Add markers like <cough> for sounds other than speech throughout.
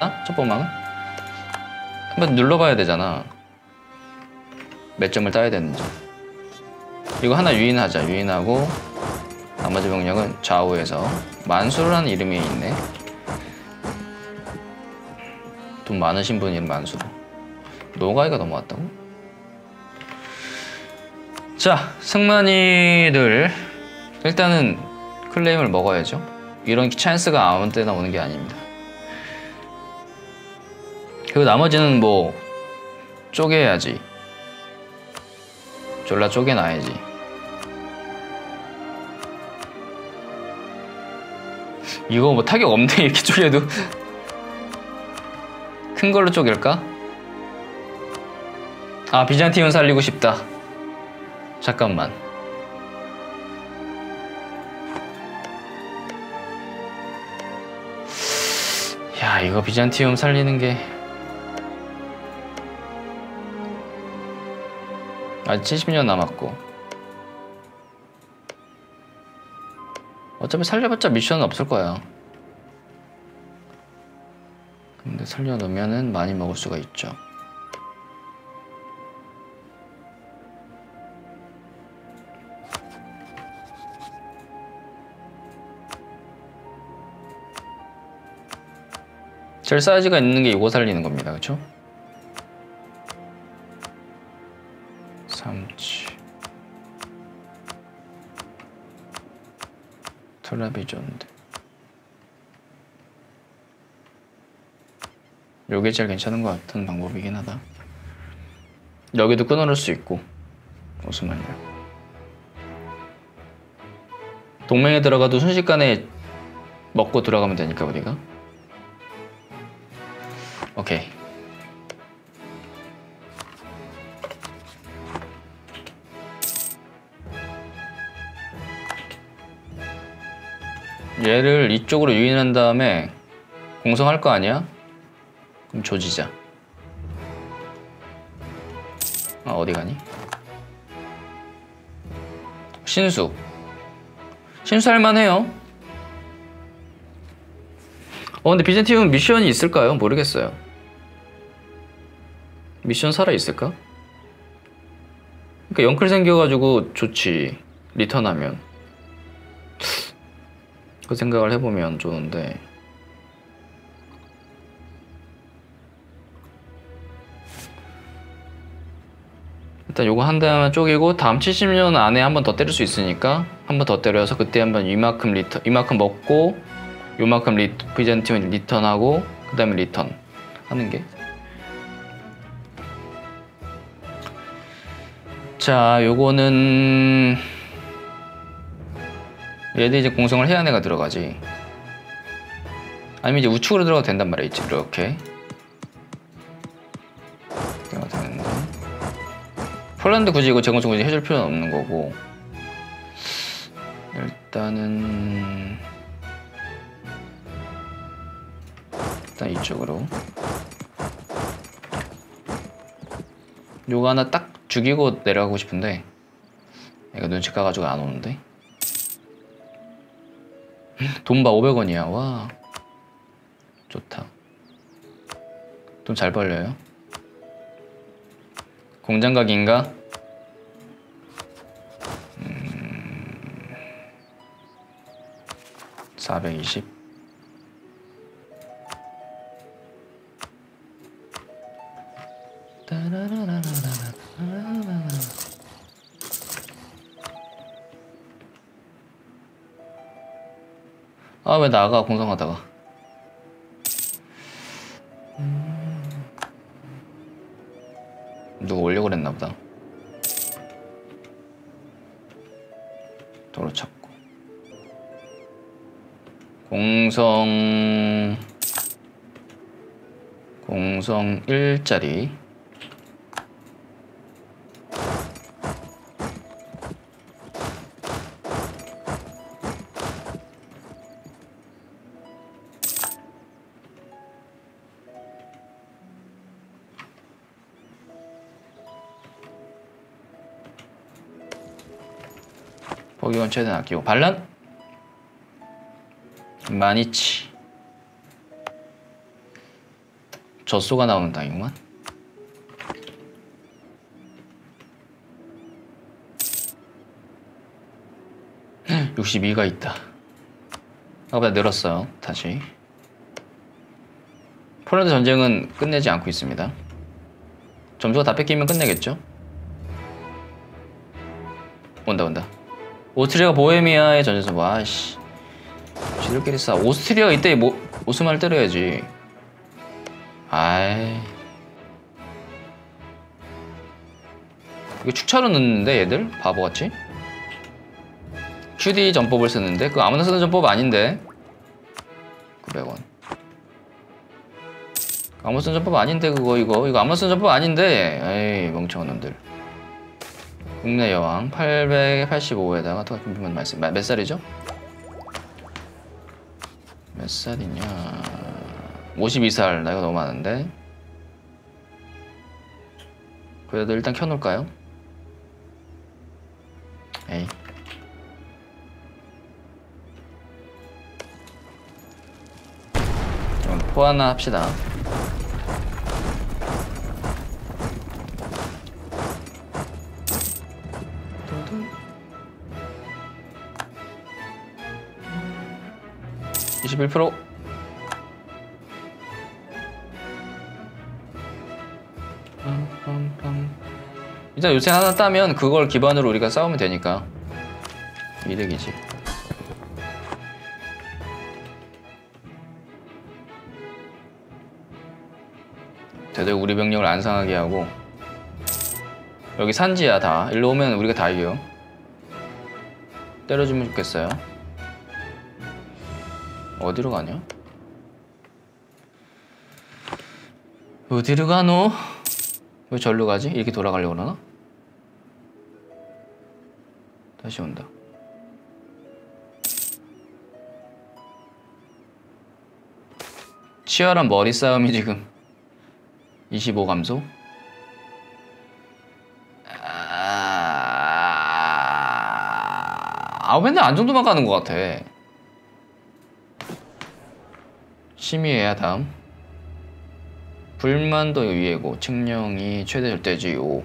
아? 첫 번망은? 한번 눌러봐야 되잖아. 몇 점을 따야 되는지. 이거 하나 유인하자. 유인하고 나머지 병력은 좌우에서 만수르라는 이름이 있네. 돈 많으신 분 이름 만수르. 노가이가 넘어왔다고? 자, 승만이들 일단은 클레임을 먹어야죠. 이런 찬스가 아무 때나 오는 게 아닙니다. 그리고 나머지는 뭐 쪼개야지. 졸라 쪼개놔야지. 이거 뭐 타격 없네 <laughs> 이렇게 쪼개도 큰 걸로 쪼갤까? 아 비잔티움 살리고 싶다. 잠깐만. 야 이거 비잔티움 살리는 게 아직 70년 남았고. 어차피 살려봤자 미션은 없을 거야. 근데 살려놓으면은 많이 먹을 수가 있죠. 제일 사이즈가 있는 게 이거 살리는 겁니다. 그쵸? 삼치. 트라비존드 요게 제일 괜찮은 것 같은 방법이긴 하다. 여기도 끊어놓을 수 있고 오스만이야 동맹에 들어가도 순식간에 먹고 들어가면 되니까 우리가. 오케이 얘를 이쪽으로 유인한 다음에 공성할 거 아니야? 그럼 조지자. 아, 어디 가니? 신수. 신수 할만해요. 어, 근데 비젠티움 미션이 있을까요? 모르겠어요. 미션 살아있을까? 그러니까 영클 생겨가지고 좋지. 리턴하면. 그 생각을 해보면 좋은데. 일단 요거 한 대만 쪼개고 다음 70년 안에 한 번 더 때릴 수 있으니까 한 번 더 때려서 그때 한 번 이만큼 return 이만큼 먹고 요만큼 리 비잔티움 return하고 그 다음에 return 하는 게. 자, 요거는 얘들 이제 공성을 해야 내가 들어가지. 아니면 이제 우측으로 들어가도 된단 말이야, 있지. 이렇게. 되는데. 폴란드 굳이 이거 재건축 굳이 해줄 필요는 없는 거고. 일단은 일단 이쪽으로. 요거 하나 딱 죽이고 내려가고 싶은데 얘가 눈치 까가지고 안 오는데 돈바 500원이야. 와 좋다. 돈 잘 벌려요? 공장 가기인가? 음... 420 왜 나가? 공성하다가. 음. 누가 올려고 그랬나 보다. 도로 찾고. 공성 공성 1짜리 포기원 최대한 아끼고 반란 마니치 젖소가 나오는 땅이구만. 62가 있다. 아까보다 늘었어요. 다시. 폴란드 전쟁은 끝내지 않고 있습니다. 점수가 다 뺏기면 끝내겠죠? 오스트리아가 보헤미아의 전쟁에서 와씨 지들끼리 싸. 오스트리아가 이때 뭐, 오스만을 때려야지. 아이. 이거 축차로 넣는데 얘들 바보같이? QD 전법을 쓰는데 그거 아무나 쓰는 전법 아닌데 900원 아무나 쓰는 전법 아닌데 그거 이거 이거 아무나 쓰는 전법 아닌데 에이 멍청한 놈들 국내 여왕 885에다가 똑같은 분만 말씀 몇 살이죠? 몇 살이냐 52살 나이가 너무 많은데 그래도 일단 켜놓을까요? 에이 그럼 포 하나 합시다 이십일 프로. 일단 요새 하나 따면 그걸 기반으로 우리가 싸우면 되니까. 이득이지. 대대 우리 병력을 안 상하게 하고. 여기 산지야 다. 일로 오면 우리가 다 이겨. 때려주면 좋겠어요 어디로 가냐? 어디로 가노? 왜 절로 가지? 이렇게 돌아가려고 그러나? 다시 온다 치열한 머리 싸움이 지금 25 감소? 아, 아 맨날 안 정도만 가는 것 같아. 심의해야 다음. 불만도 위에고 측령이 최대 절대지요.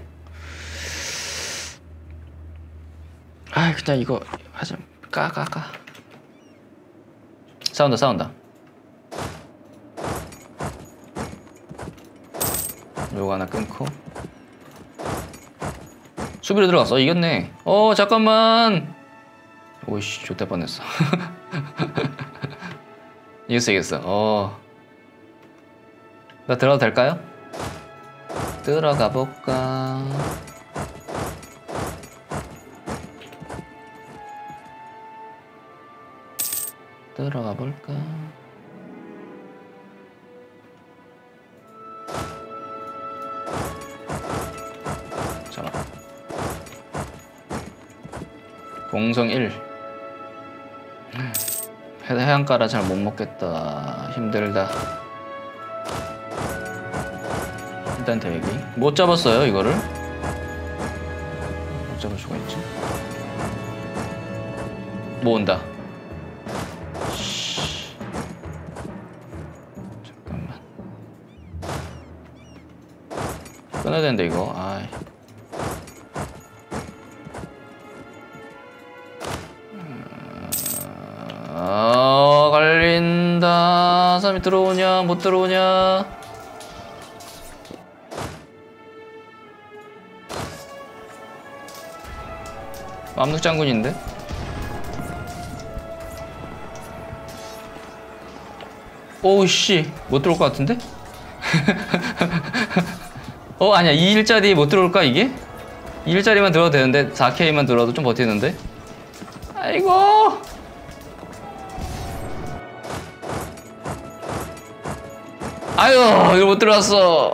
아 그냥 이거 하자. 까까 까. 싸운다 싸운다. 요거 하나 끊고 수비로 들어갔어 이겼네 어 잠깐만 오이씨 좋대 뻔했어 <laughs> 이겼어 이겼어. 어 나 들어가도 될까요? 들어가 볼까? 들어가 볼까? 잠깐 공성 1 해- 해안가라 잘 못 먹겠다. 힘들다. 일단 대기. 못 잡았어요 이거를? 못 잡을 수가 있지? 뭐 온다. 씨. 잠깐만. 끊어야 되는데 이거. 아, 들어오냐, 못 들어오냐. 맘룩 장군인데? 오우, 씨. 못 들어올 것 같은데? <laughs> 어, 아니야. 2일짜리 못 들어올까, 이게? 2일짜리만 들어도 되는데, 4K만 들어도 좀 버티는데? 아이고! 아유 이거 못 들어왔어.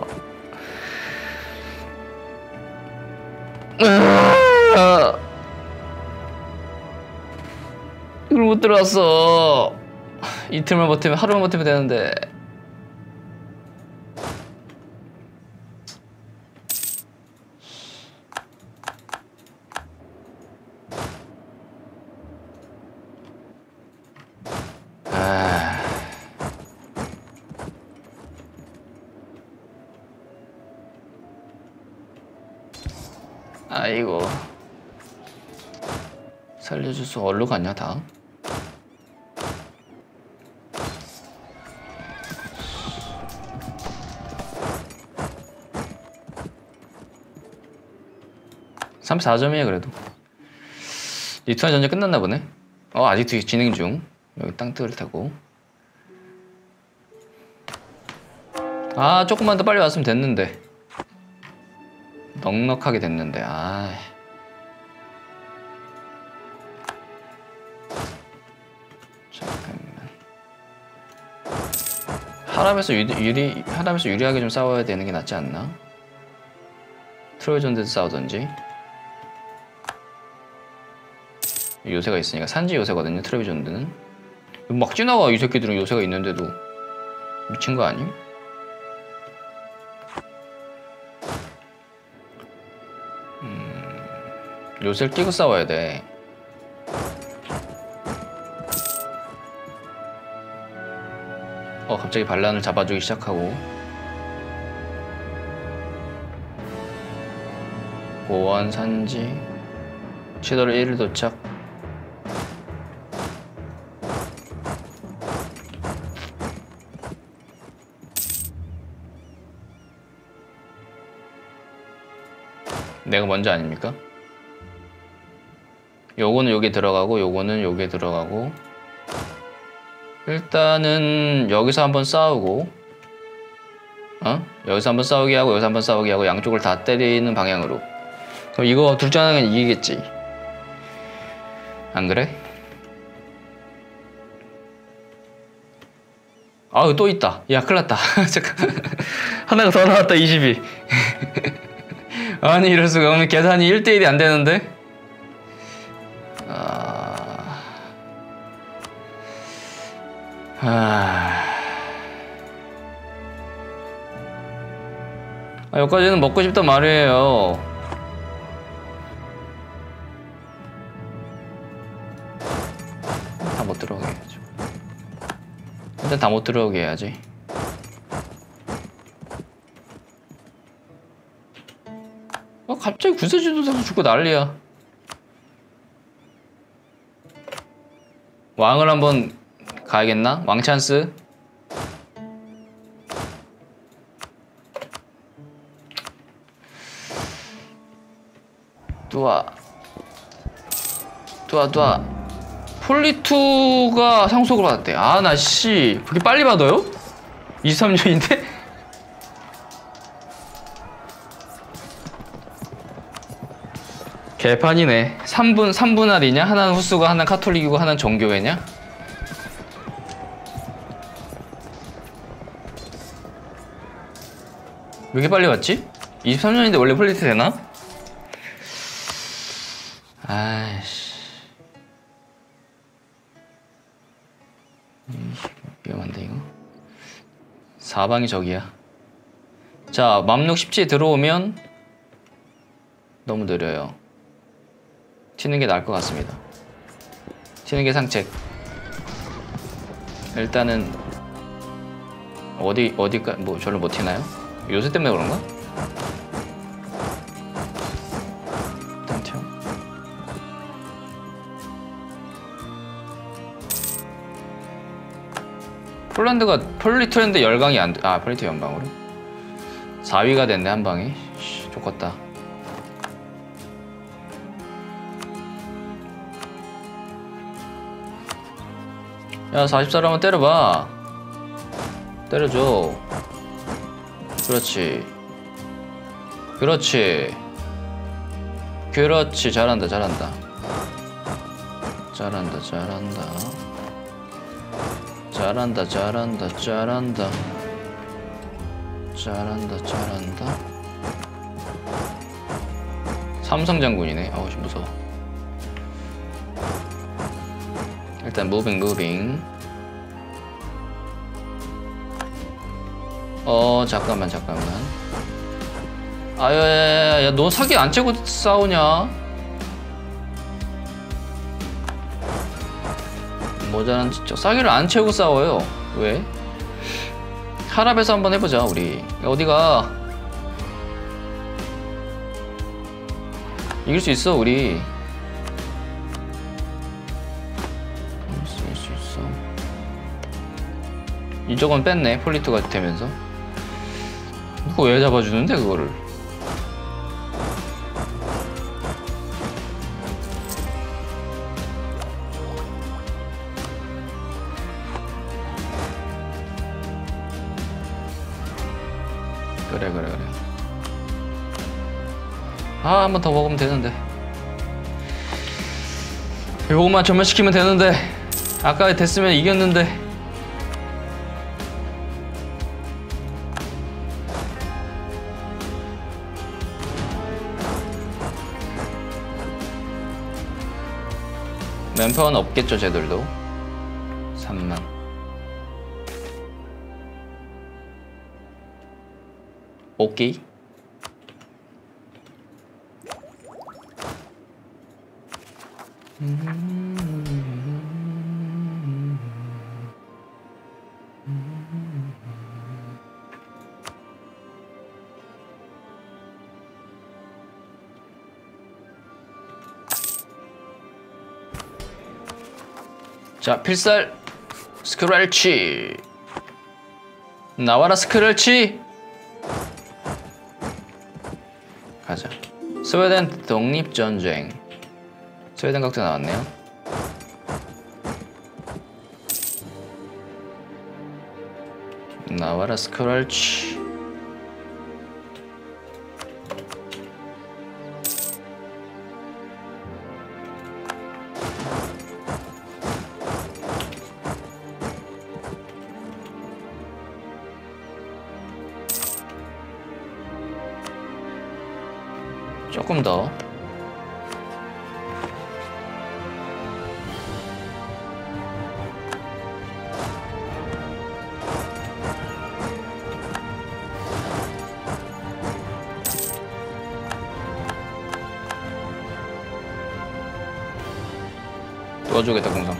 이걸 못 들어왔어. 이틀만 버티면 하루만 버티면 되는데 (34점이에요) 그래도. 리투아니 전쟁 끝났나 보네. 어 아직도 진행 중. 여기 땅뜰을 타고. 아 조금만 더 빨리 왔으면 됐는데. 넉넉하게 됐는데. 아. 잠깐만. 하람에서 유리, 유리 하람에서 유리하게 좀 싸워야 되는 게 낫지 않나? 트로이전드에서 싸우던지 요새가 있으니까 산지 요새거든요 트로이전드는 막 지나가 이 새끼들은 요새가 있는데도 미친 거 아님? 요새를 끼고 싸워야 돼. 어, 갑자기 반란을 잡아주기 시작하고. 고원 산지. 치더를 1일 도착. 내가 먼저 아닙니까? 요거는 여기 들어가고 요거는 여기에 들어가고. 일단은 여기서 한번 싸우고 어? 여기서 한번 싸우게 하고 여기서 한번 싸우게 하고 양쪽을 다 때리는 방향으로. 그럼 이거 둘중 하나는 이기겠지? 안 그래? 아우 또 있다. 야 큰일 났다. <laughs> 잠깐. <laughs> 하나가 더 나왔다 22 <laughs> 아니 이럴 수가 오늘 계산이 1대1이 안 되는데 아... 아... 아, 여기까지는 먹고 싶단 말이에요. 다 못 들어오게 해야죠. 일단 다 못 들어오게 해야지. 아, 갑자기 구세주도 사서 죽고 난리야. 왕을 한번 가야겠나? 왕 찬스? 뚜아 뚜아 뚜아 폴리투가 상속을 받았대 아 나 씨 그렇게 빨리 받아요? 23년인데? 개판이네 3분 3분할이냐? 하나는 후스고 하나는 카톨릭이고 하나는 정교회냐? 왜 이렇게 빨리 왔지? 23년인데 원래 폴리트 되나? 아이씨 음, 위험한데 이거 사방이 저기야 자 맘록 17에 들어오면 너무 느려요 튀는 게 나을 것 같습니다 튀는 게 상책 일단은 어디 어디까 뭐 저를 못 튀나요? 요새 때문에 그런가? 폴란드가 폴리트랜드 열강이 안 돼. 아 폴리트 연방으로 4위가 됐네 한 방에 씨, 좋겠다 야 44를 한번 때려봐. 때려줘. 그렇지. 그렇지. 그렇지. 잘한다 잘한다. 잘한다 잘한다. 잘한다 잘한다 잘한다. 잘한다 잘한다. 삼성 장군이네. 아우 씨 무서워 일단 moving moving 어 잠깐만 잠깐만. 아야야야 야, 너 사기 안 채우고 싸우냐? 모자란 진짜 싸기를 안 채우고 싸워요. 왜? 하랍에서 한번 해보자 우리. 어디가? 이길 수 있어 우리 이쪽은 뺐네 폴리트가 되면서. 그거 왜 잡아주는데 그거를? 그래 그래 그래. 아 한 번 더 먹으면 되는데. 요것만 전멸시키면 되는데. 아까 됐으면 이겼는데 맨파워는 없겠죠 쟤들도? 3만. 오케이 자 필살 스크랄치. 나와라 스크랄치. 가자. 스웨덴 독립전쟁. 스웨덴 각도 나왔네요. 나와라 스크랄치 조금 더. 도와주겠다 공성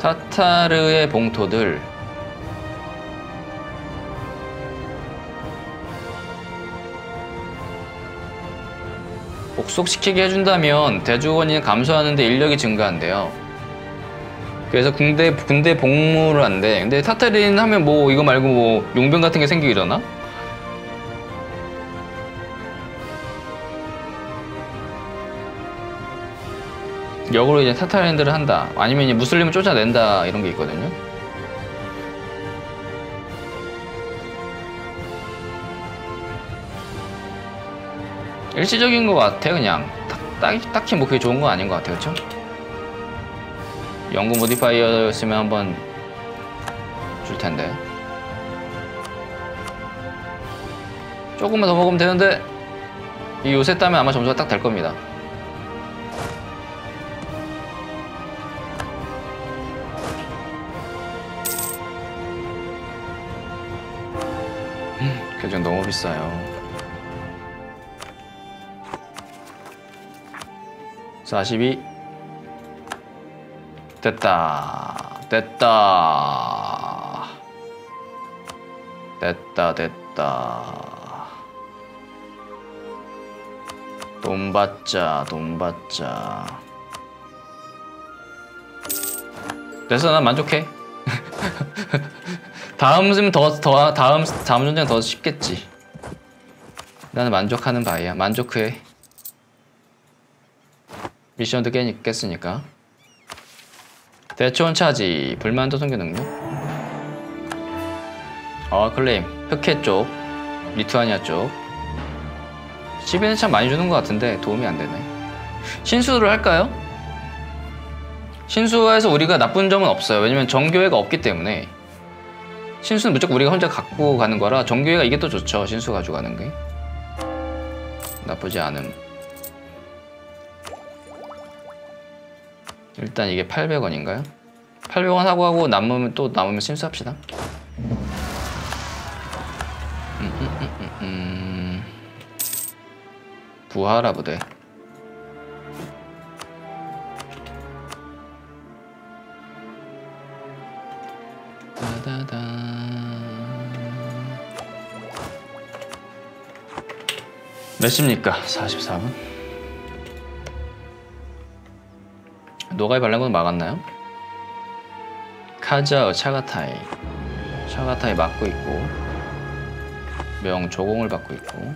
타타르의 봉토들 복속시키게 해준다면 대주원이 감소하는데 인력이 증가한대요. 그래서 군대 군대 복무를 한대. 근데 타타린 하면 뭐 이거 말고 뭐 용병 같은 게 생기려나? 역으로 이제 타타린들을 한다. 아니면 이제 무슬림을 쫓아낸다 이런 게 있거든요. 일시적인 것 같아 그냥. 딱, 딱히 뭐 그게 좋은 건 아닌 것 같아 그쵸? 연구 모디파이어였으면 한번 줄 텐데. 조금만 더 먹으면 되는데 이 요새 따면 아마 점수가 딱 될 겁니다. 음, 교정 너무 비싸요 42 됐다. 됐다. 됐다 됐다. 돈 받자 돈 받자. 됐어 난 만족해. <laughs> 다음 좀더더 다음 다음 전쟁 더 쉽겠지. 나는 만족하는 바이야. 만족해 미션도 깨, 깼으니까. 대초원 차지. 불만도 성교 능력 어 클레임. 흑해 쪽 리투아니아 쪽. 시비는 참 많이 주는 것 같은데 도움이 안 되네. 신수를 할까요? 신수에서 우리가 나쁜 점은 없어요. 왜냐면 정교회가 없기 때문에. 신수는 무조건 우리가 혼자 갖고 가는 거라 정교회가 이게 또 좋죠. 신수 가져가는 게. 나쁘지 않음 일단 이게 800원인가요? 800원 하고 하고 남으면 또 남으면 신수합시다. 음, 음, 음, 음, 음. 부하라 부대. 따다다. 몇 시입니까? 44분. 노가이 발란군 막았나요? 카자어 차가타이. 차가타이 막고 있고. 명 조공을 받고 있고.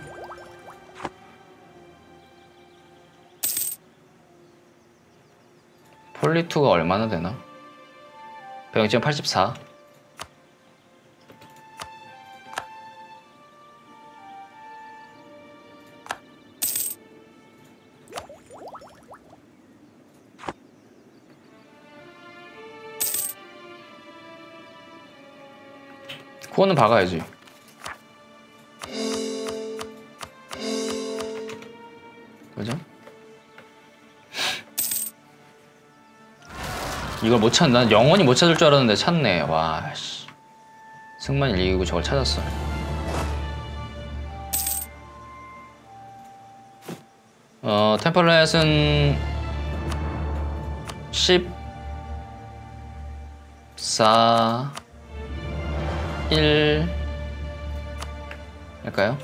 폴리투가 얼마나 되나? 병 지금 84. 그거는 박아야지. 그죠? 이걸 못 찾, 난 영원히 못 찾을 줄 알았는데 찾네. 와, 씨. 승만이 이기고 저걸 찾았어. 어, 템플렛은 14, 1 할까요?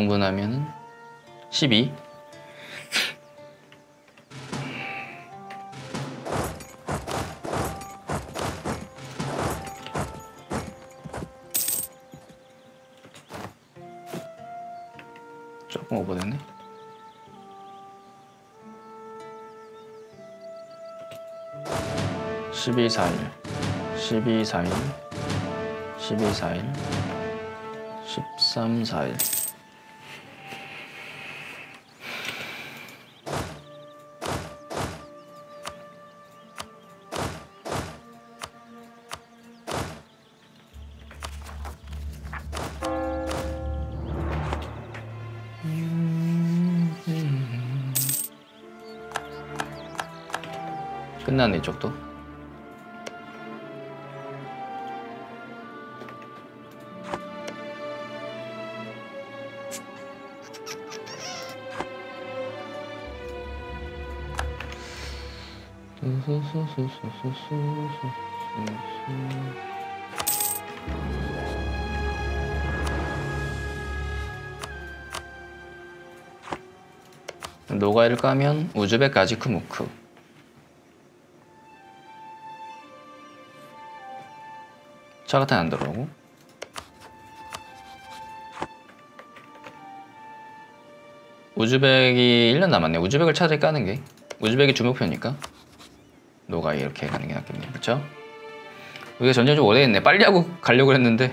등분 하면은 12 조금 오버됐네 십이 사일 십이 사일 십이 사일 13, 4일. 끝났네 이쪽도. 노가이를 까면 우즈벡까지 크무크 차가탄 안 들어오고 우즈벡이 1년 남았네 우즈벡을 차라리 까는 게 우즈벡이 주목표니까 노가 이렇게 가는 게 낫겠네요. 그렇죠? 우리가 전쟁 좀 오래 했네. 빨리 하고 가려고 했는데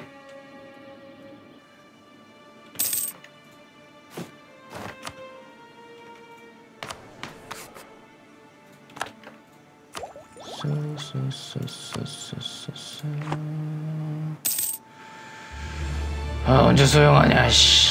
소용하냐 씨.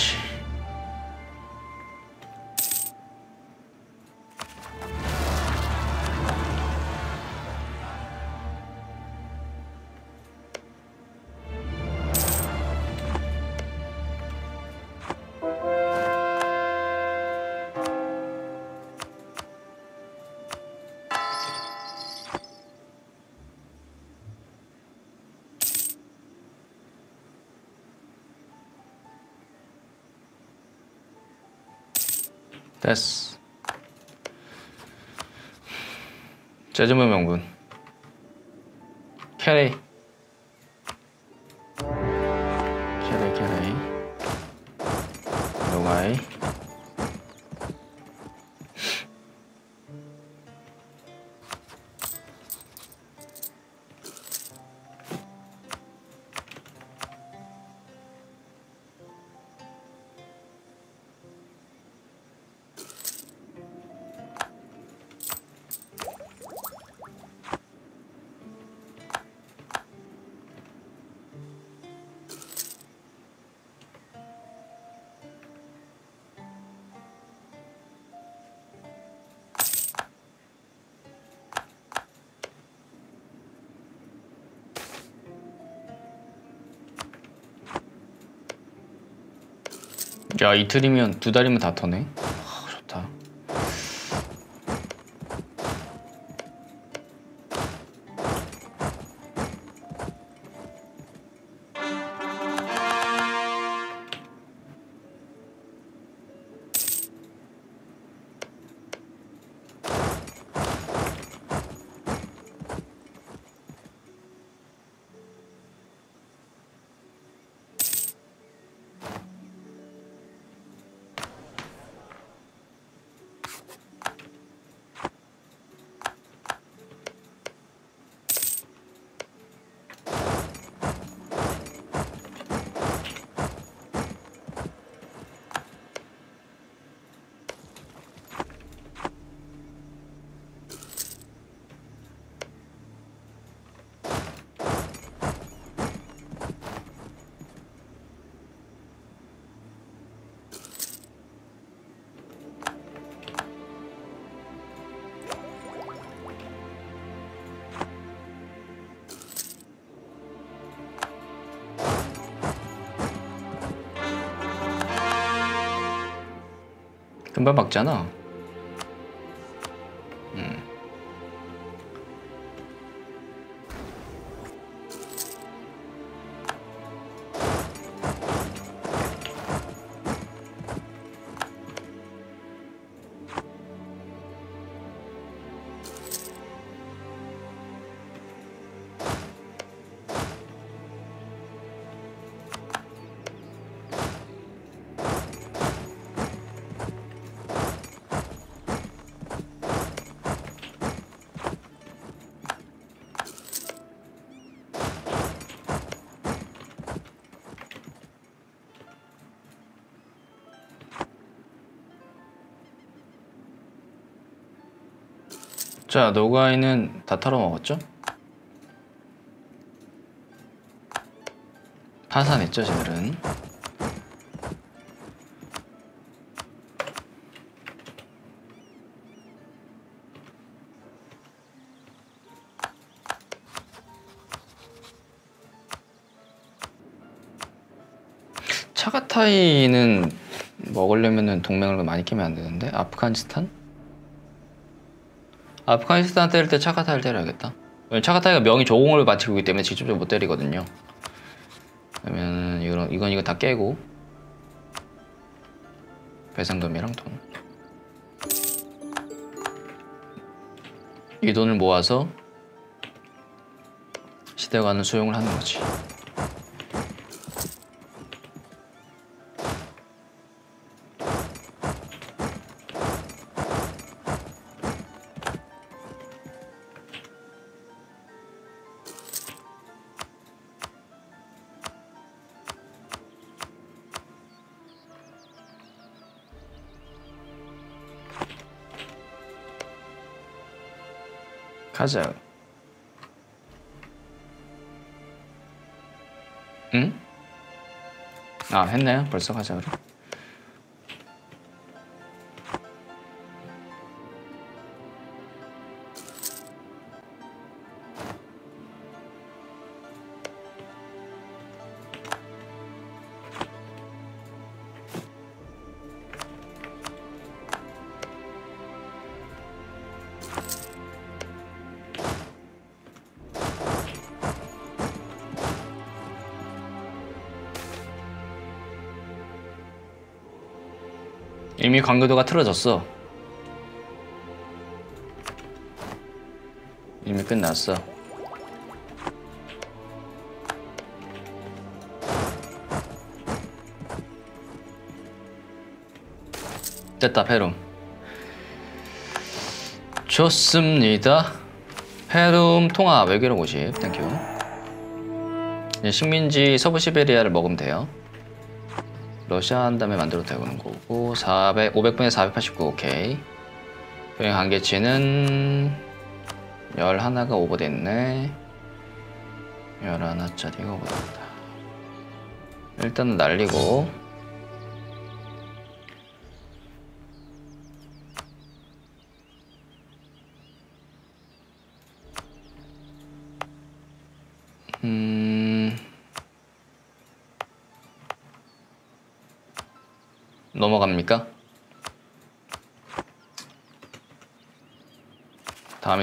재즈무 명분. 캐리. 야 이틀이면 두 달이면 다 터네. 금방 박잖아. 자, 노가이는 다 털어먹었죠? 파산했죠, 쟤들은. 차가타이는 먹으려면은 동맹을 많이 끼면 안 되는데 아프가니스탄? 아프가니스탄 때릴 때 차가타이를 때려야겠다. 왜냐면 차가타이가 명이 조공을 바치고 있기 때문에 직접적으로 못 때리거든요. 그러면 이건 이건 이거 다 깨고 배상금이랑 돈. 이 돈을 모아서 시대관은 수용을 하는 거지. 가자. 응? 아 했나요? 벌써 가자 그럼. 관계도가 틀어졌어. 이미 끝났어. 됐다, 페름. 좋습니다. 페름 통화 외교로 50. Thank you. 식민지 서부 시베리아를 먹으면 돼요. 러시아 한 다음에 만들어도 되는 거고 400, 500분의 489 오케이. 병행 한계치는 11가 오버됐네. 11짜리가 오버됐다. 일단은 날리고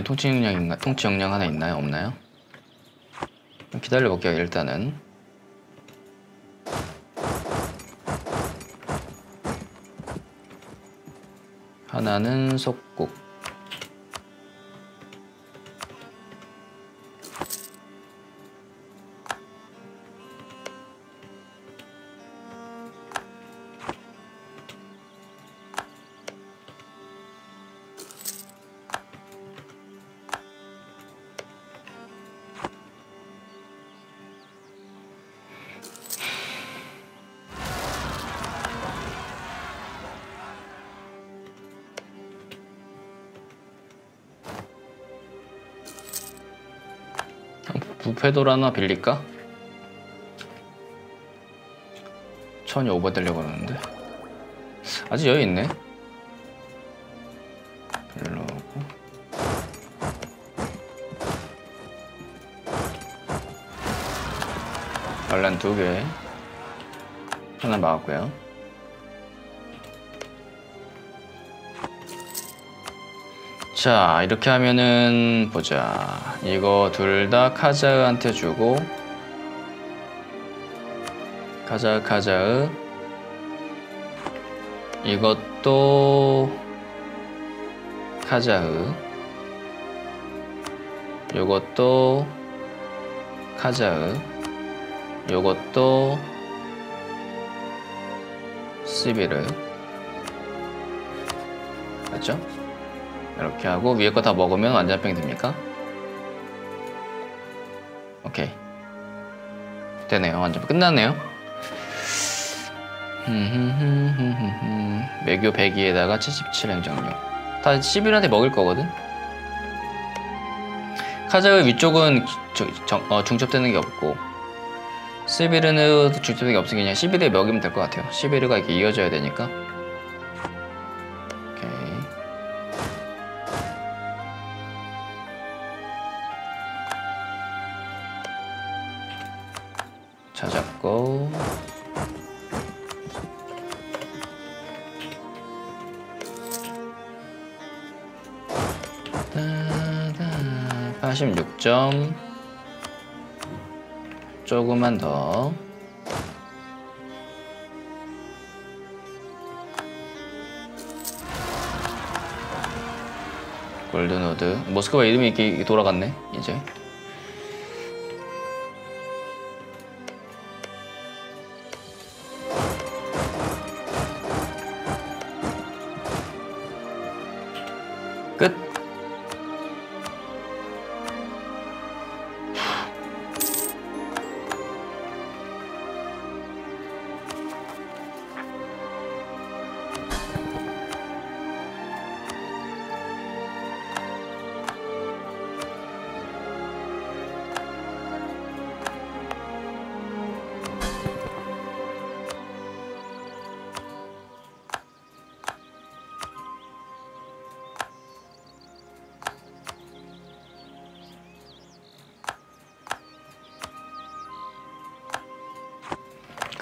다음에 통치 역량 인가? 통치 역량 하나 있나요? 없나요? 기다려 볼게요 일단은 하나는 속국 부패돌 하나 빌릴까? 천이 오버되려고 그러는데. 아직 여유 있네. 빌려고. 반란 두개. 하나 막았고요 자 이렇게 하면은 보자. 이거 둘 다 카자흐한테 주고 카자흐 카자흐. 이것도 카자흐. 요것도 카자흐. 요것도 시비르. 맞죠? 이렇게 하고 위에 거 다 먹으면 완전병이 됩니까? 오케이. 되네요. 완전 끝났네요. 매교 102에다가 77 행정력. 다 11한테 먹을 거거든? 카자흐 위쪽은 어, 중첩되는 게 없고 시비르는 중첩되는 게 없으니 그냥 시비르에 먹이면 될 것 같아요. 시비르가 이렇게 이어져야 되니까 점. 조금만 더. 골드노드. 모스크바 이름이 이렇게 돌아갔네 이제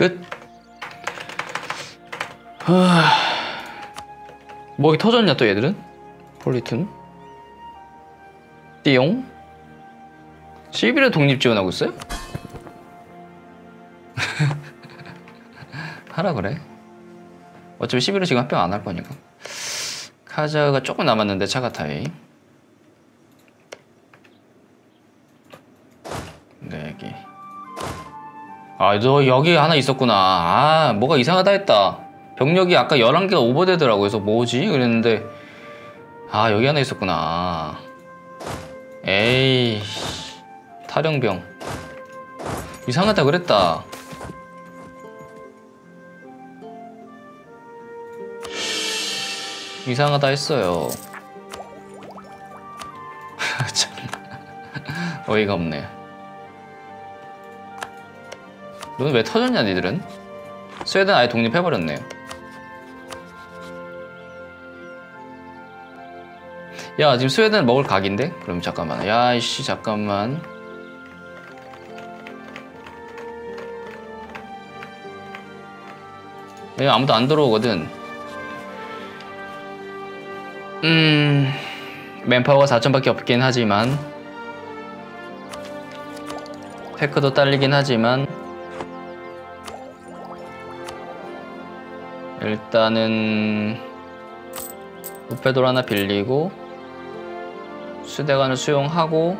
끝. 하... 뭐이 터졌냐 또 얘들은? 폴리튼? 띠용? 11회 독립 지원하고 있어요? <laughs> 하라 그래. 어차피 11회 지금 합병 안 할 거니까. 카자가 조금 남았는데 차가 타이. 아, 너 여기 하나 있었구나. 아, 뭐가 이상하다 했다. 병력이 아까 11개가 오버되더라고. 그래서 뭐지? 그랬는데, 아, 여기 하나 있었구나. 에이, 탈영병. 이상하다 그랬다. 이상하다 했어요. <laughs> 참. 어이가 없네. 너는 왜 터졌냐 니들은? 스웨덴 아예 독립해버렸네요 야 지금 스웨덴 먹을 각인데? 그럼 잠깐만 야 이씨 잠깐만 왜냐면 아무도 안 들어오거든. 음, 맨파워가 4천밖에 없긴 하지만 테크도 딸리긴 하지만 일단은 우페돌 하나 빌리고 수대관을 수용하고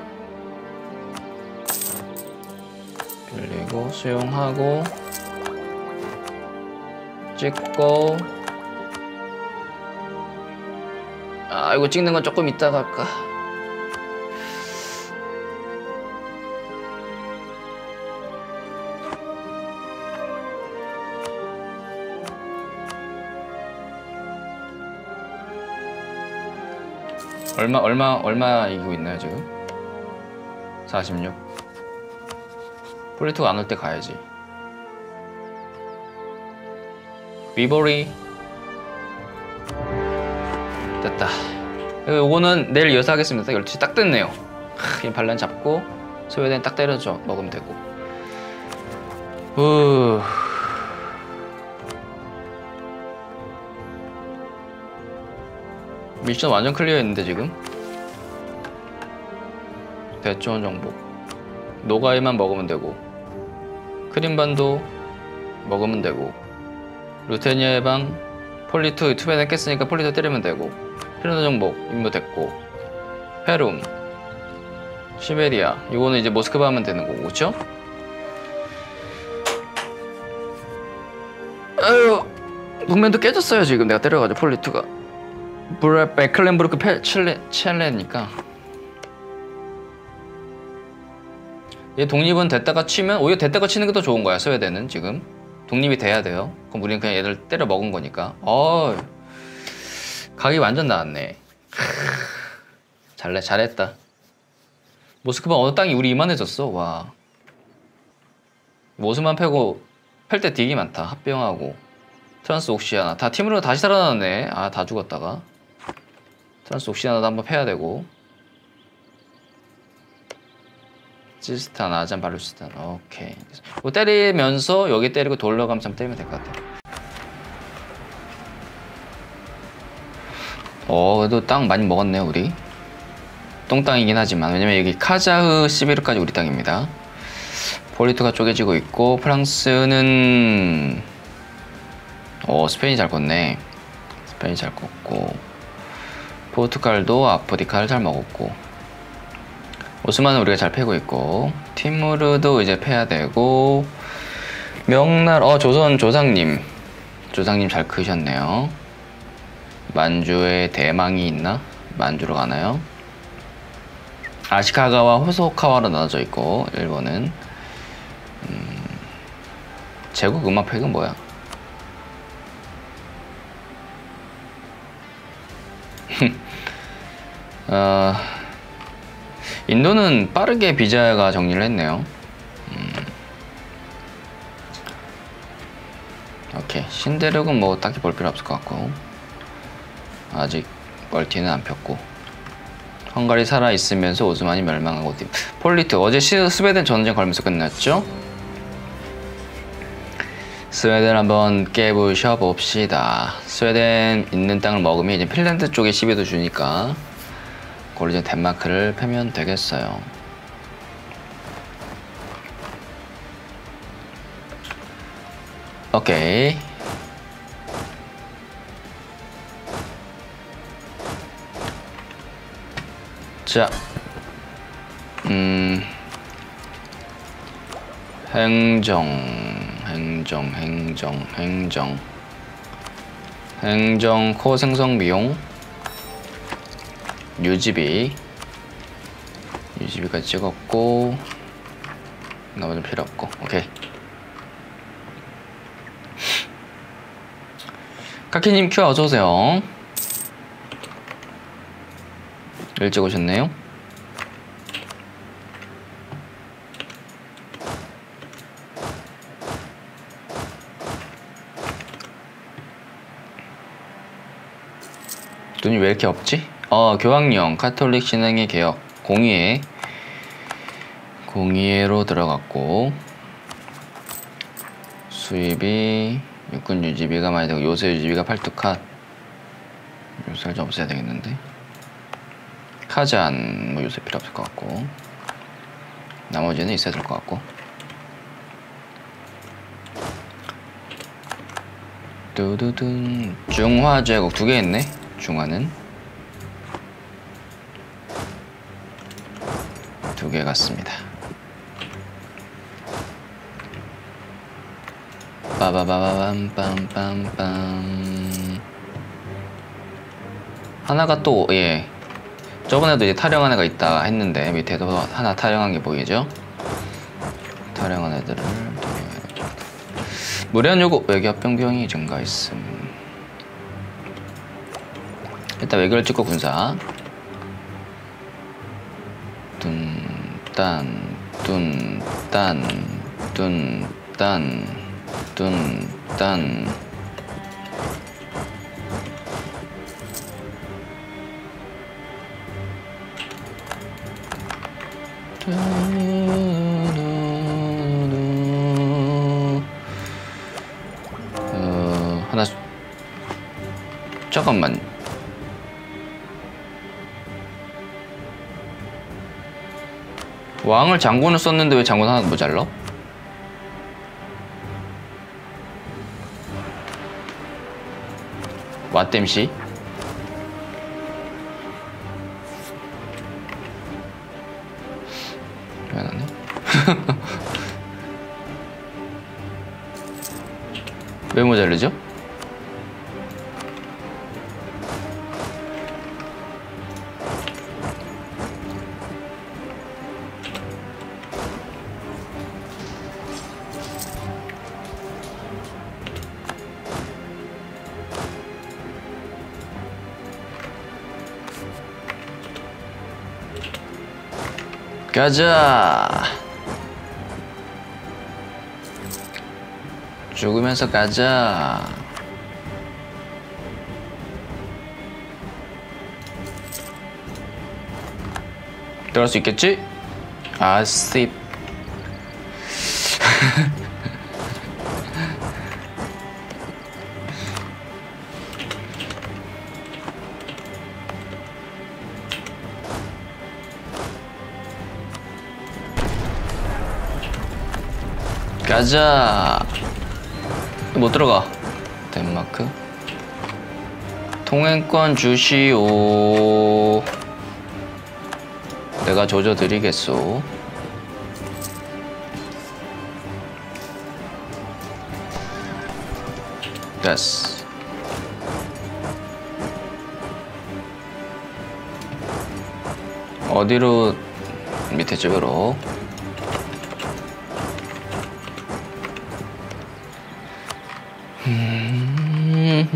빌리고 수용하고 찍고 아 이거 찍는 건 조금 이따가 할까 얼마 얼마 얼마 이기고 있나요 지금? 46 폴리투가 안 올 때 가야지. 위버리. 됐다. 요거는 내일 이어서 하겠습니다. 12시 딱 됐네요. 하, 이 반란 잡고 스웨덴 딱 때려줘. 먹으면 되고. 후 미션 완전 클리어했는데 지금? 대초원 정복 노가이만 먹으면 되고 크림반도 먹으면 되고 루테니아 해방 폴리투 투벤에 깼으니까 폴리투 때리면 되고 피르노 정복 임무 됐고 페룸 시베리아 이거는 이제 모스크바 하면 되는 거고 그쵸? 아유 북면도 깨졌어요 지금. 내가 때려가지고 폴리투가 브레 베클렌부르크 페 칠레 첼레니까. 얘 독립은 됐다가 치면 오히려 됐다가 치는 게 더 좋은 거야 스웨덴은 지금. 독립이 돼야 돼요. 그럼 우리는 그냥 얘들 때려 먹은 거니까. 어 각이 완전 나왔네. 잘래 잘했다. 모스크바 어느 땅이 우리 이만해졌어? 와. 모스만 패고 팰때 되게 많다. 합병하고. 트란스 옥시아나. 다 팀으로 다시 살아났네. 아 다 죽었다가 트란스 옥시아나도 한번 패야 되고. 지스탄, 아잔, 발루스탄 오케이. 뭐 때리면서 여기 때리고 돌려가면서 한번 때리면 될 것 같아. 어 그래도 땅 많이 먹었네요 우리. 똥땅이긴 하지만. 왜냐면 여기 카자흐 시베르까지 우리 땅입니다. 폴리투가 쪼개지고 있고 프랑스는 어 스페인이 잘 걷네. 스페인이 잘 걷고 포르투갈도 아프리카를 잘 먹었고 오스만은 우리가 잘 패고 있고 티무르도 이제 패야 되고 명날 어 조선 조상님 조상님 잘 크셨네요. 만주에 대망이 있나? 만주로 가나요? 아시카가와 호소카와로 나눠져 있고 일본은. 음, 제국 음악 팩은 뭐야 어, 인도는 빠르게 비자가 정리를 했네요. 음. 오케이 신대륙은 뭐 딱히 볼 필요 없을 것 같고 아직 multi는 안 폈고 헝가리 살아 있으면서 오스만이 멸망하고 폴리투 어제 시, 스웨덴 전쟁 걸면서 끝났죠? 스웨덴 한번 깨부셔 봅시다. 스웨덴 있는 땅을 먹으면 이제 핀란드 쪽에 시비도 주니까 이제 덴마크를 패면 되겠어요. 오케이. 자, 음, 행정, 행정, 행정, 행정, 행정 코 생성 비용, 유지비, 유지비까지 찍었고, 나머지는 필요 없고, 오케이. 카키님 큐 어서오세요. 일찍 오셨네요. 돈이 왜 이렇게 없지? 어, 교황령, 카톨릭 신앙의 개혁, 공의회, 공의회로 들어갔고, 수입이 육군 유지비가 많이 되고 요새 유지비가 팔뚝 컷 요새를 좀 없애야 되겠는데? 카잔 뭐 요새 필요 없을 것 같고 나머지는 있어야 될 것 같고. 두두둔 중화 제국 두 개 있네 중화는 두개 같습니다. 빠바바밤 빰빰빰. 하나가 또 예. 저번에도 이제 타령한 애가 있다 했는데 밑에도 하나 타령한 게 보이죠? 타령한 애들을 무리한 요구 외교 병병이 증가했음. 일단 외교를 찍고 군사 딴 둔 딴 둔 딴 둔 딴. 어, 하나 잠깐만 왕을 장군을 썼는데 왜 장군 하나 모자라? 왓댐씨 미안하네 <laughs> 왜 모자르죠? 가자. 죽으면서 가자. 들어갈 수 있겠지? 아씨. 가자. 못 들어가. 덴마크. 통행권 주시오. 내가 조져 드리겠소. 됐어. 어디로 밑에 집으로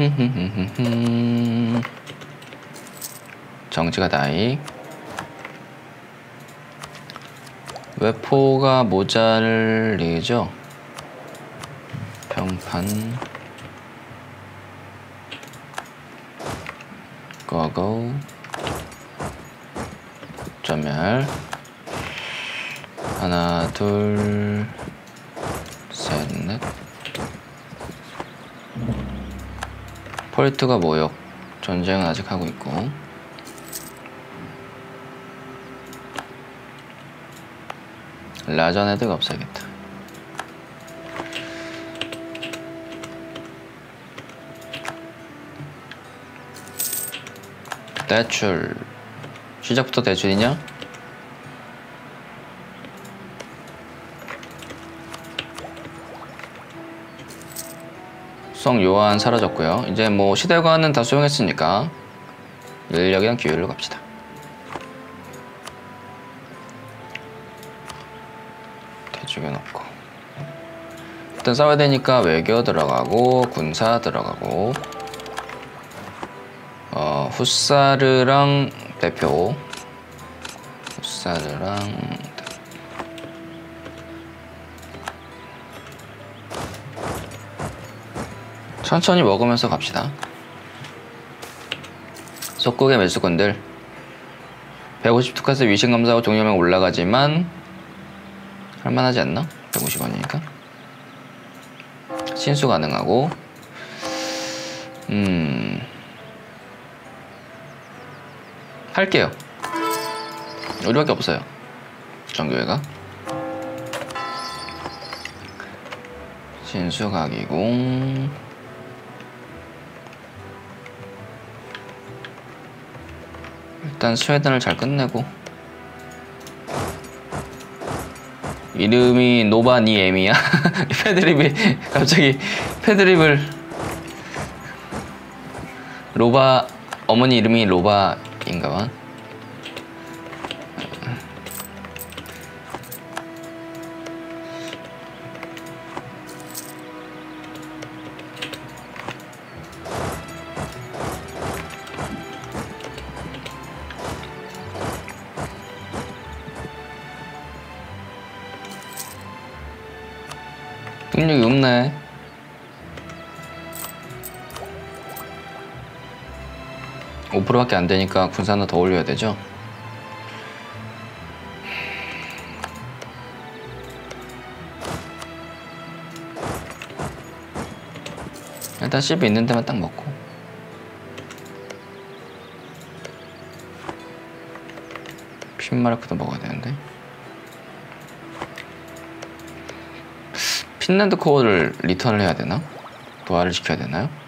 <laughs> 정지가 다이. 외포가 모자르죠. 평판. 고고 점멸 하나 둘셋넷 폴트가 모욕 전쟁은 아직 하고 있고. 라전 헤드가 없어야겠다. 대출. 시작부터 대출이냐? 성 요한 사라졌고요. 이제 뭐 시대관은 다 수용했으니까 인력이랑 기율로 갑시다. 대죽여 놓고 일단 싸워야 되니까 외교 들어가고 군사 들어가고 어 후사르랑 대표 후사르랑 천천히 먹으면서 갑시다. 속국의 매수꾼들 150 투카스 위신 감사하고 종료명 올라가지만 할만하지 않나? 150원이니까 신수 가능하고 음. 할게요. 우리밖에 없어요. 정교회가. 신수각이공. 일단 스웨덴을 잘 끝내고. 이름이 노바니엠이야? <laughs> 패드립이 갑자기 패드립을 로바 어머니 이름이 로바인가봐. 5%밖에 안 되니까 군사 하나 더 올려야 되죠? 일단 실비 있는 데만 딱 먹고 핀마르크도 먹어야 되는데 핀란드 코어를 리턴을 해야 되나? 도화를 시켜야 되나요?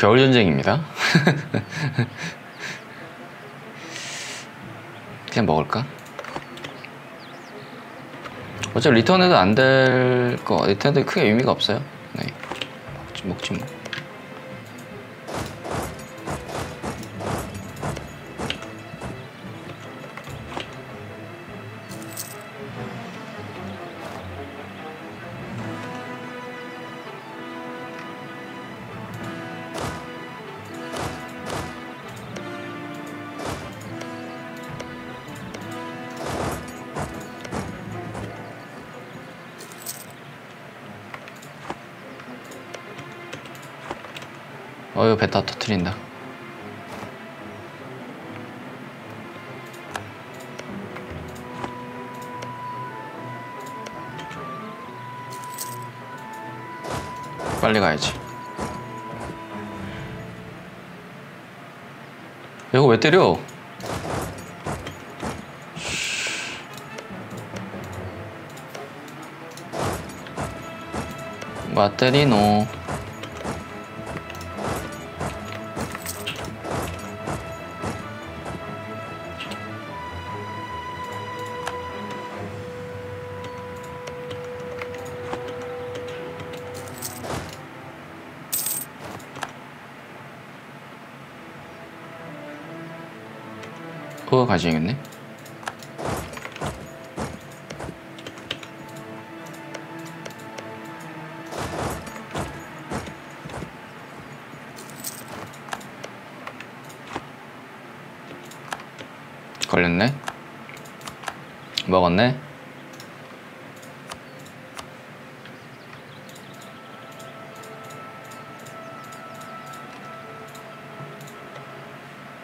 겨울 전쟁입니다. <laughs> 그냥 먹을까? 어차피 리턴해도 안 될 거, 리턴해도 크게 의미가 없어요. 네. 먹지, 먹지 뭐. 어휴 배다 터트린다. 빨리 가야지. 이거 왜 때려? 맞때리노 가져야겠네. 걸렸네. 먹었네.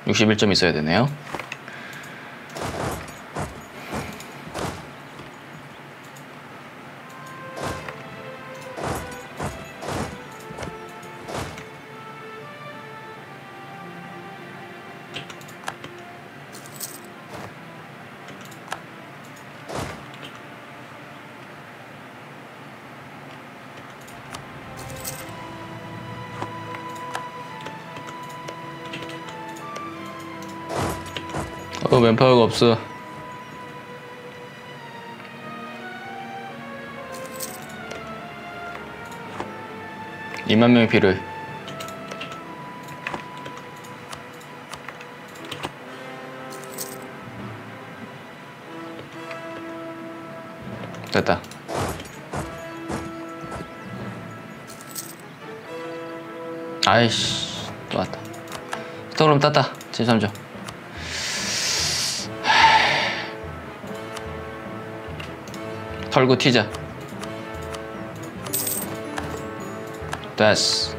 육십일 점 있어야 되네요. 없어. 이만 명이 필요해. 됐다. 아이씨, 또 왔다. 또 그럼 땄다. 진삼점. 털고 튀자. 됐어.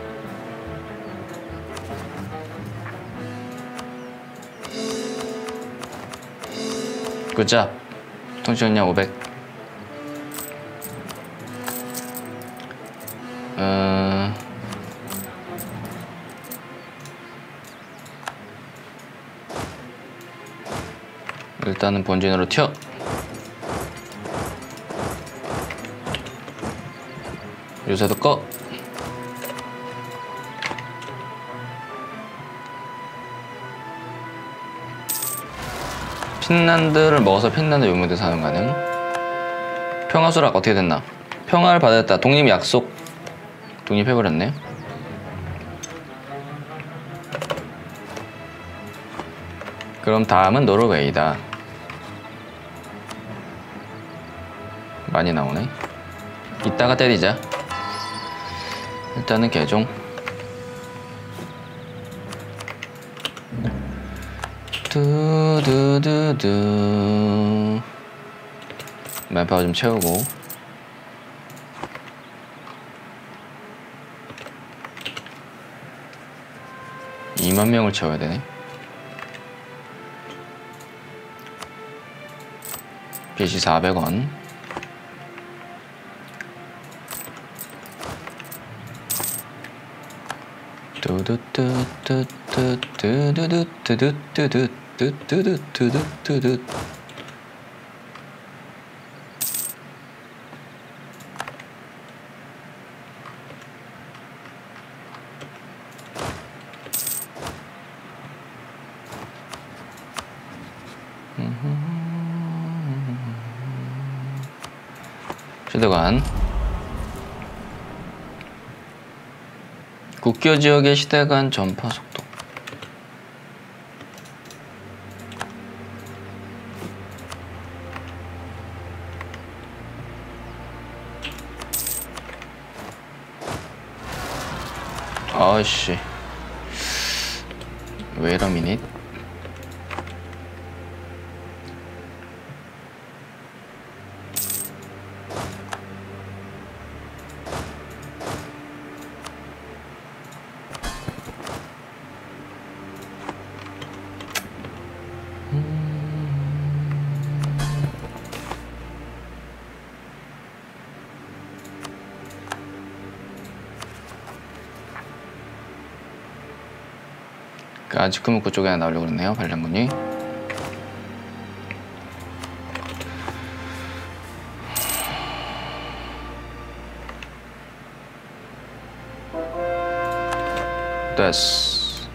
굿잡 통신력 500 어... 일단은 본진으로 튀어 요새도 꺼. 핀란드를 먹어서 핀란드 유무대 사용 가능 평화 수락 어떻게 됐나? 평화를 받았다. 독립 약속. 독립해버렸네. 그럼 다음은 노르웨이다. 많이 나오네. 이따가 때리자 일단은 개종. 두두두두. 맨파워 좀 채우고. 이만 명을 채워야 되네. 빚이 400원 ドゥドゥドゥドゥドゥドゥドゥドゥドゥドゥドゥドゥドゥドゥドゥドゥドゥ 국교 지역의 시대 간 전파 속도. 아씨. 웨이러 미닛 아지크무크 쪽에 나오려고 그러네요 반란군이. 됐어.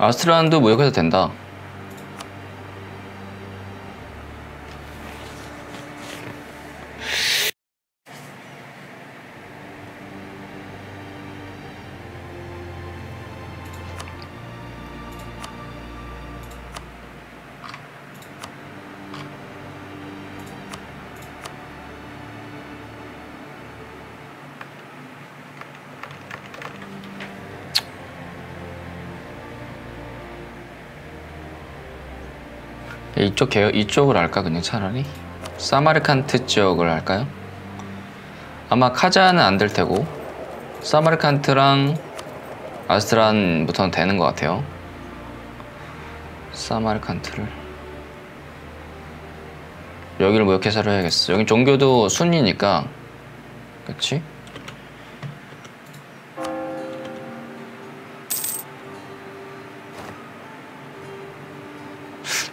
아스트란도 무역해도 된다 이쪽 계열 이쪽을 할까 그냥 차라리 사마르칸트 지역을 할까요? 아마 카자는 안 될 테고 사마르칸트랑 아스트란부터는 되는 것 같아요. 사마르칸트를 여기를 무역해사를 해야겠어. 여기 종교도 순이니까 그렇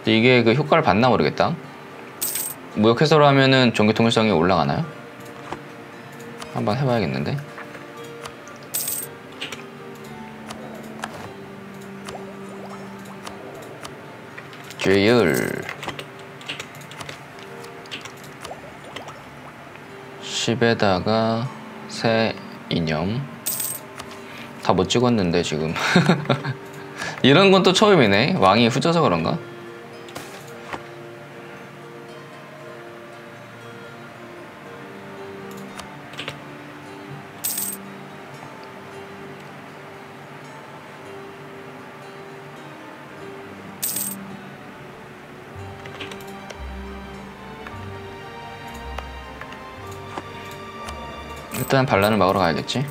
이게 그 효과를 받나 모르겠다. 무역 해소를 하면은 종교 통일성이 올라가나요? 한번 해봐야겠는데. 죄율 10에다가 새 이념 다 못 찍었는데 지금 <laughs> 이런 건 또 처음이네 왕이 후져서 그런가? 일단 반란을 막으러 가야겠지?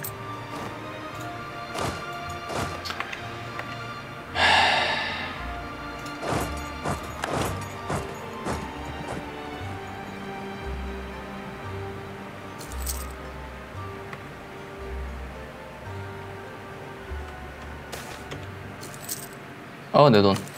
어내돈.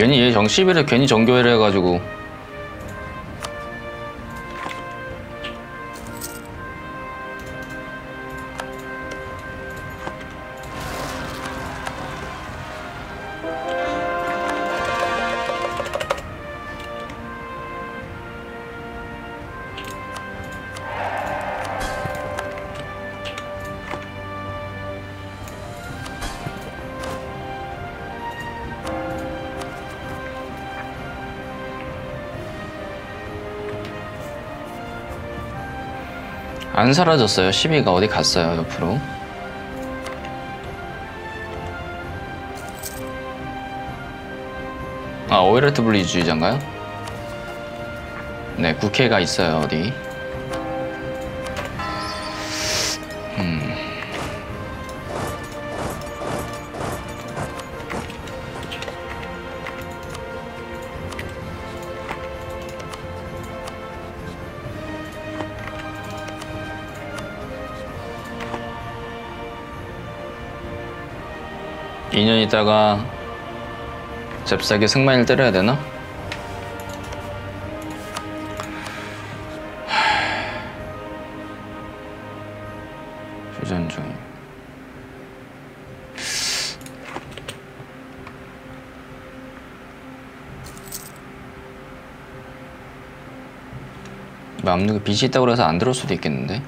괜히 얘 정시비를 괜히 정교회를 해가지고 안 사라졌어요. 시비가 어디 갔어요 옆으로. 아 오이레트 분리주의자인가요? 네 국회가 있어요 어디. 이년 있다가 잽싸게 승만이를 때려야 되나? 휴전 중. 맘누가 빚이 있다고 그래서 안 들어올 수도 있겠는데?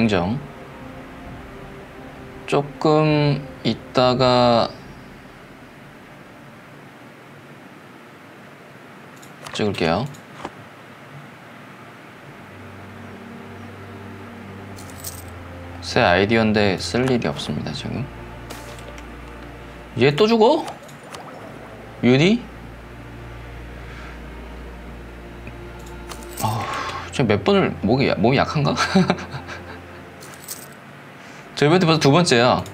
자, 행정. 조금 있다가 찍을게요. 새 아이디어인데 쓸 일이 없습니다, 지금. 얘 또 죽어? 유니? 아, 지금 몇 번을 목이 야- 몸이 약한가? <laughs> 저 이번에 벌써 두 번째야.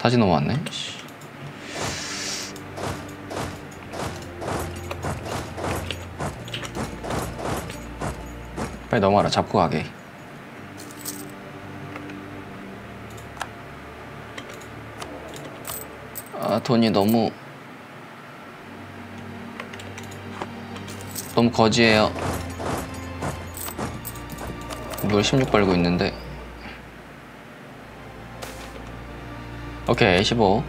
다시 넘어왔네. 씨. 빨리 넘어와라. 잡고 가게. 아, 돈이 너무 너무 거지예요. 물16 벌고 있는데. 오케이, 15.